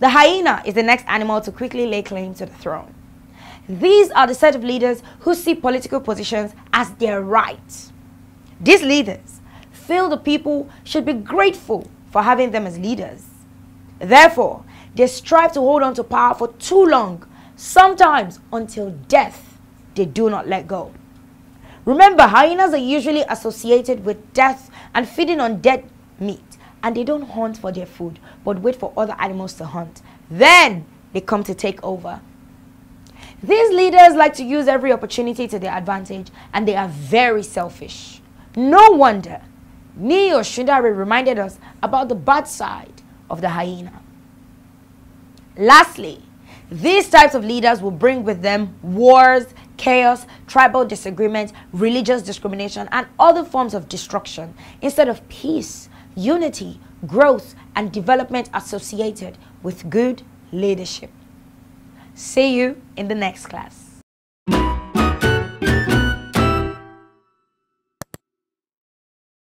The hyena is the next animal to quickly lay claim to the throne. These are the set of leaders who see political positions as their right. These leaders feel the people should be grateful for having them as leaders. Therefore, they strive to hold on to power for too long, sometimes until death. They do not let go. Remember, hyenas are usually associated with death and feeding on dead meat, and they don't hunt for their food, but wait for other animals to hunt. Then they come to take over. These leaders like to use every opportunity to their advantage, and they are very selfish. No wonder Niyi Osundare reminded us about the bad side of the hyena. Lastly, these types of leaders will bring with them wars, chaos, tribal disagreements, religious discrimination, and other forms of destruction instead of peace, unity, growth, and development associated with good leadership. See you in the next class.